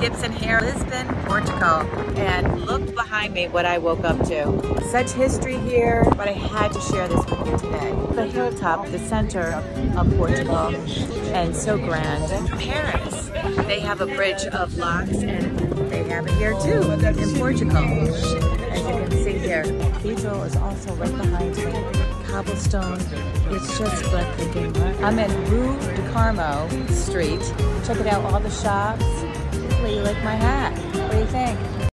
Gibson here, Lisbon, Portugal. And look behind me what I woke up to. Such history here, but I had to share this with you today. The hilltop, the center of Portugal, and so grand. Paris, they have a bridge of locks and they have it here too in Portugal. As you can see here, the cathedral is also right behind me. Cobblestone, it's just breathtaking. I'm in Rue de Carmo Street. Check it out, all the shops. You like my hat. What do you think?